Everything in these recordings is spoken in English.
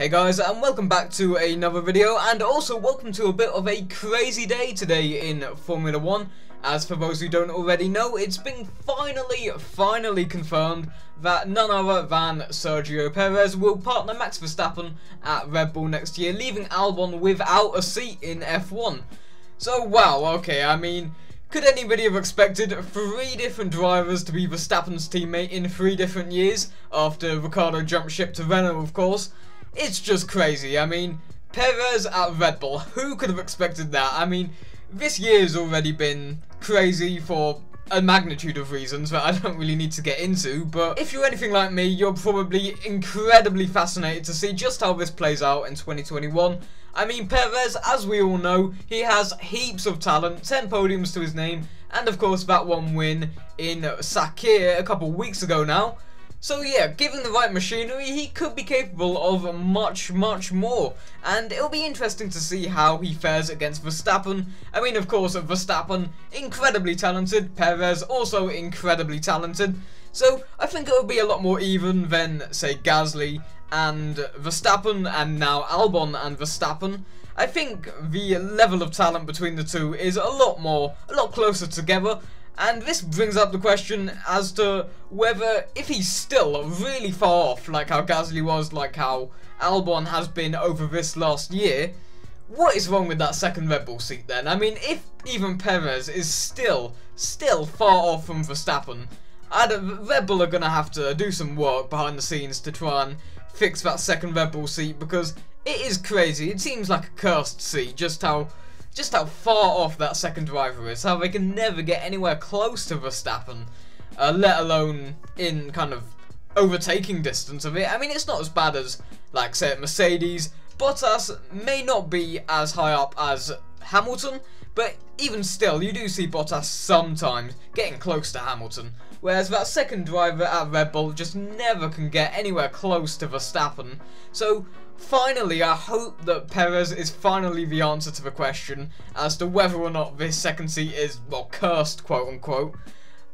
Hey guys and welcome back to another video and also welcome to a bit of a crazy day today in Formula 1 as for those who don't already know it's been finally finally confirmed that none other than Sergio Perez will partner Max Verstappen at Red Bull next year leaving Albon without a seat in F1 so wow okay I mean could anybody have expected three different drivers to be Verstappen's teammate in three different years after Ricciardo jumped ship to Renault of course it's just crazy. I mean, Perez at Red Bull. Who could have expected that? I mean, this year's already been crazy for a magnitude of reasons that I don't really need to get into, but if you're anything like me, you're probably incredibly fascinated to see just how this plays out in 2021. I mean, Perez, as we all know, he has heaps of talent, 10 podiums to his name, and of course that one win in Sakhir a couple weeks ago now. So yeah, given the right machinery, he could be capable of much, much more. And it'll be interesting to see how he fares against Verstappen. I mean, of course, Verstappen, incredibly talented. Perez, also incredibly talented. So I think it'll be a lot more even than, say, Gasly and Verstappen, and now Albon and Verstappen. I think the level of talent between the two is a lot more, a lot closer together. And this brings up the question as to whether, if he's still really far off, like how Gasly was, like how Albon has been over this last year, what is wrong with that second Red Bull seat then? I mean, if even Perez is still, still far off from Verstappen, I'd, Red Bull are going to have to do some work behind the scenes to try and fix that second Red Bull seat because it is crazy. It seems like a cursed seat, just how just how far off that second driver is, how they can never get anywhere close to Verstappen, uh, let alone in kind of overtaking distance of it. I mean, it's not as bad as, like, say, Mercedes. Bottas may not be as high up as Hamilton, but even still, you do see Bottas sometimes getting close to Hamilton. Whereas that second driver at Red Bull just never can get anywhere close to Verstappen. So Finally, I hope that Perez is finally the answer to the question as to whether or not this second seat is, well, cursed, quote unquote.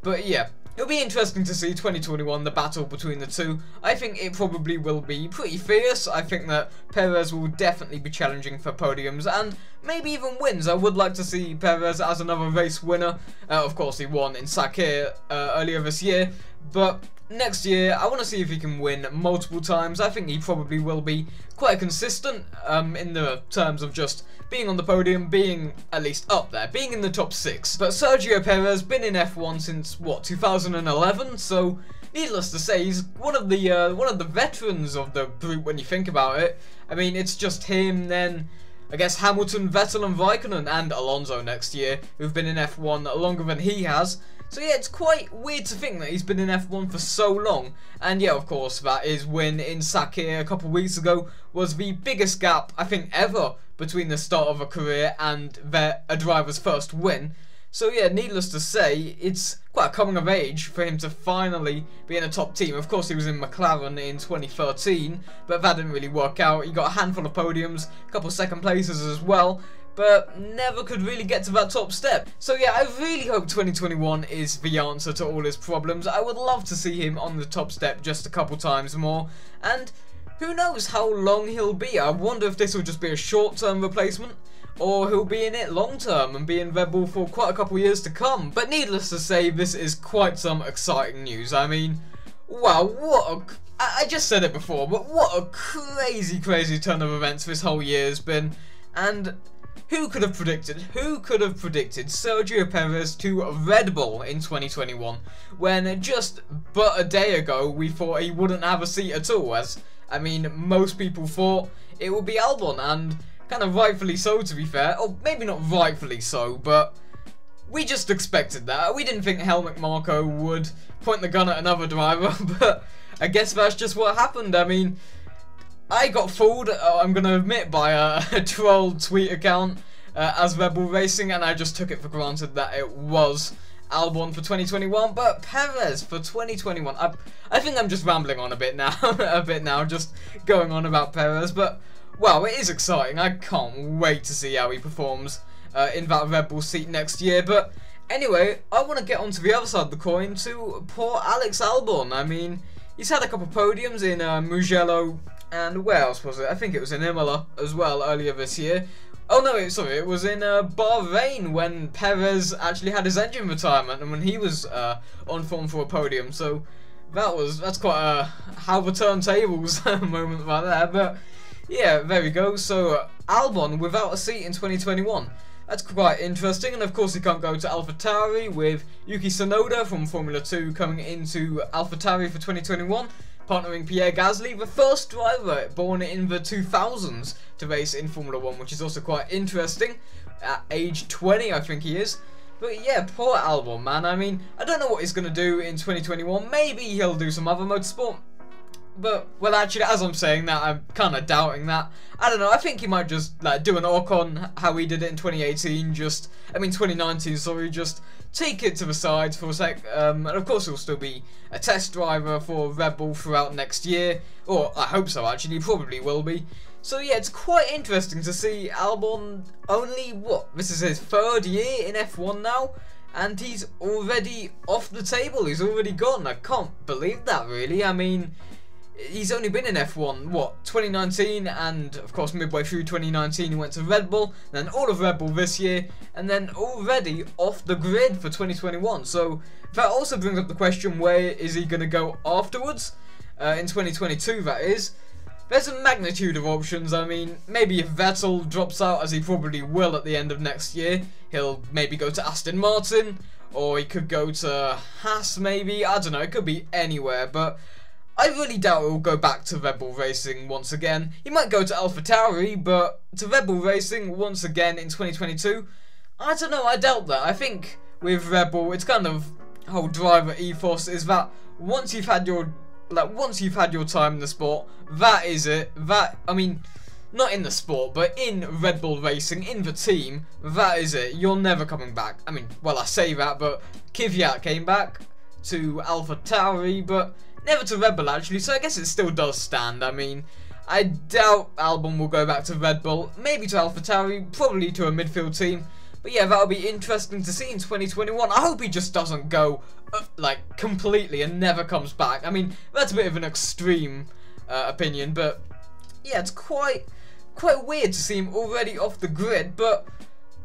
But yeah, It'll be interesting to see 2021, the battle between the two. I think it probably will be pretty fierce. I think that Perez will definitely be challenging for podiums and maybe even wins. I would like to see Perez as another race winner. Uh, of course, he won in Sakhir uh, earlier this year, but next year, I want to see if he can win multiple times. I think he probably will be quite consistent um, in the terms of just being on the podium, being at least up there, being in the top six. But Sergio Perez has been in F1 since what 2011, so needless to say, he's one of the uh, one of the veterans of the group when you think about it. I mean, it's just him then. I guess Hamilton, Vettel and Raikkonen and Alonso next year, who've been in F1 longer than he has. So yeah, it's quite weird to think that he's been in F1 for so long. And yeah, of course, that is when in Sakhir a couple weeks ago was the biggest gap, I think, ever between the start of a career and their, a driver's first win. So yeah, needless to say, it's quite a coming of age for him to finally be in a top team. Of course, he was in McLaren in 2013, but that didn't really work out. He got a handful of podiums, a couple second places as well, but never could really get to that top step. So yeah, I really hope 2021 is the answer to all his problems. I would love to see him on the top step just a couple times more, and who knows how long he'll be. I wonder if this will just be a short-term replacement, or he'll be in it long-term and be in Red Bull for quite a couple years to come. But needless to say, this is quite some exciting news. I mean, wow, what a... I just said it before, but what a crazy, crazy turn of events this whole year has been. And who could have predicted, who could have predicted Sergio Perez to Red Bull in 2021 when just but a day ago we thought he wouldn't have a seat at all as, I mean, most people thought it would be Albon and kind of rightfully so to be fair, or maybe not rightfully so, but we just expected that. We didn't think Helmut Marko would point the gun at another driver, but I guess that's just what happened. I mean, I got fooled, uh, I'm going to admit, by a, a troll tweet account uh, as Red Bull Racing, and I just took it for granted that it was Albon for 2021, but Perez for 2021. I, I think I'm just rambling on a bit now, a bit now, just going on about Perez, but wow, it is exciting. I can't wait to see how he performs uh, in that Red Bull seat next year, but anyway, I want to get onto the other side of the coin to poor Alex Albon. I mean, he's had a couple of podiums in uh, Mugello and where else was it? I think it was in Imola as well earlier this year. Oh no, sorry, it was in uh, Bahrain when Perez actually had his engine retirement and when he was uh, on form for a podium. So that was that's quite a how the turntables moment right there. But yeah, there we go. So uh, Albon without a seat in 2021. That's quite interesting, and of course he can't go to AlphaTauri with Yuki Tsunoda from Formula 2 coming into AlphaTauri for 2021 partnering Pierre Gasly, the first driver born in the 2000s to race in Formula 1, which is also quite interesting. At age 20, I think he is. But yeah, poor Albon, man. I mean, I don't know what he's going to do in 2021. Maybe he'll do some other motorsport. But, well, actually, as I'm saying that, I'm kind of doubting that. I don't know, I think he might just, like, do an Ocon, how he did it in 2018, just, I mean, 2019, sorry, just take it to the side for a sec. Um, and, of course, he'll still be a test driver for Red Bull throughout next year. Or, I hope so, actually, he probably will be. So, yeah, it's quite interesting to see Albon only, what, this is his third year in F1 now? And he's already off the table, he's already gone. I can't believe that, really. I mean he's only been in F1, what, 2019, and of course midway through 2019 he went to Red Bull, then all of Red Bull this year, and then already off the grid for 2021. So that also brings up the question, where is he going to go afterwards? Uh, in 2022, that is. There's a magnitude of options, I mean, maybe if Vettel drops out, as he probably will at the end of next year, he'll maybe go to Aston Martin, or he could go to Haas maybe, I don't know, it could be anywhere, but I really doubt it will go back to Red Bull Racing once again. He might go to AlphaTauri, but to Red Bull Racing once again in 2022, I don't know, I doubt that. I think with Red Bull, it's kind of whole driver ethos is that once you've had your like once you've had your time in the sport, that is it. That I mean, not in the sport, but in Red Bull Racing, in the team, that is it. You're never coming back. I mean, well, I say that, but Kvyat came back to AlphaTauri, but Never to Red Bull actually, so I guess it still does stand. I mean, I doubt Albon will go back to Red Bull, maybe to AlphaTauri, probably to a midfield team. But yeah, that'll be interesting to see in 2021. I hope he just doesn't go, uh, like, completely and never comes back. I mean, that's a bit of an extreme uh, opinion, but yeah, it's quite, quite weird to see him already off the grid, but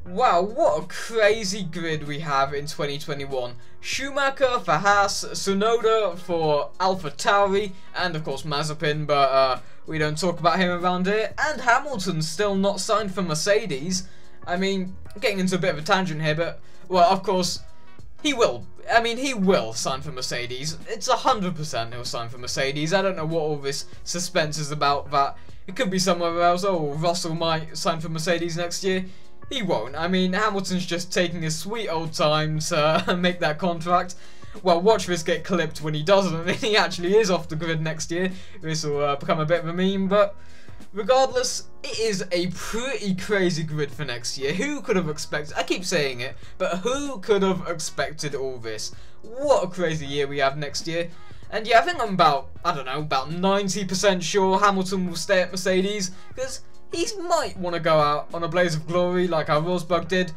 Wow, what a crazy grid we have in 2021. Schumacher for Haas, Tsunoda for AlphaTauri, and of course Mazepin, but uh, we don't talk about him around here. And Hamilton still not signed for Mercedes. I mean, getting into a bit of a tangent here, but, well, of course, he will. I mean, he will sign for Mercedes. It's 100% he'll sign for Mercedes. I don't know what all this suspense is about, that it could be somewhere else. Oh, Russell might sign for Mercedes next year. He won't. I mean, Hamilton's just taking his sweet old time to make that contract. Well, watch this get clipped when he doesn't, and he actually is off the grid next year. This will uh, become a bit of a meme, but regardless, it is a pretty crazy grid for next year. Who could have expected, I keep saying it, but who could have expected all this? What a crazy year we have next year. And yeah, I think I'm about, I don't know, about 90% sure Hamilton will stay at Mercedes, because he might want to go out on a blaze of glory like how Rosberg did.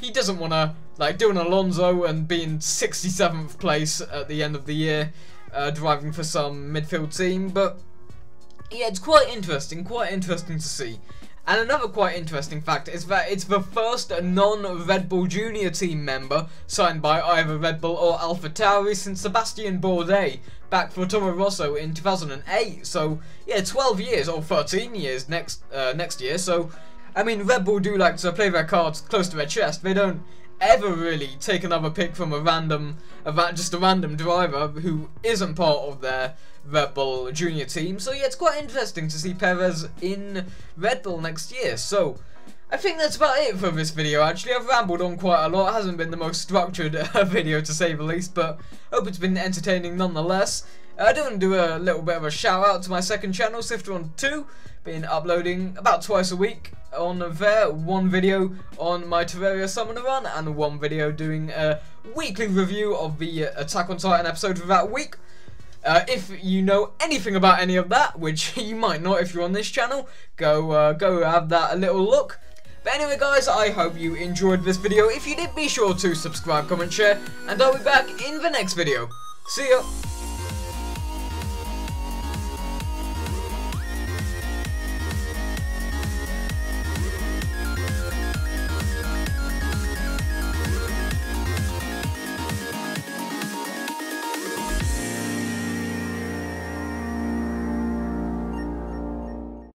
He doesn't want to like do an Alonso and be in 67th place at the end of the year, uh, driving for some midfield team. But yeah, it's quite interesting, quite interesting to see. And another quite interesting fact is that it's the first non-Red Bull Junior team member signed by either Red Bull or AlphaTauri since Sebastian Bourdais back for Toro Rosso in 2008. So yeah, 12 years or 13 years next uh, next year. So I mean, Red Bull do like to play their cards close to their chest. They don't ever really take another pick from a random, a just a random driver who isn't part of their Red Bull junior team. So yeah, it's quite interesting to see Perez in Red Bull next year. So I think that's about it for this video actually. I've rambled on quite a lot. It hasn't been the most structured uh, video to say the least, but hope it's been entertaining nonetheless. Uh, I do want to do a little bit of a shout out to my second channel, Sythtron 2. Been uploading about twice a week on there. One video on my Terraria Summoner run and one video doing a weekly review of the Attack on Titan episode for that week. Uh, if you know anything about any of that, which you might not if you're on this channel, go uh, go have that a little look. But anyway guys, I hope you enjoyed this video. If you did, be sure to subscribe, comment, share, and I'll be back in the next video. See ya!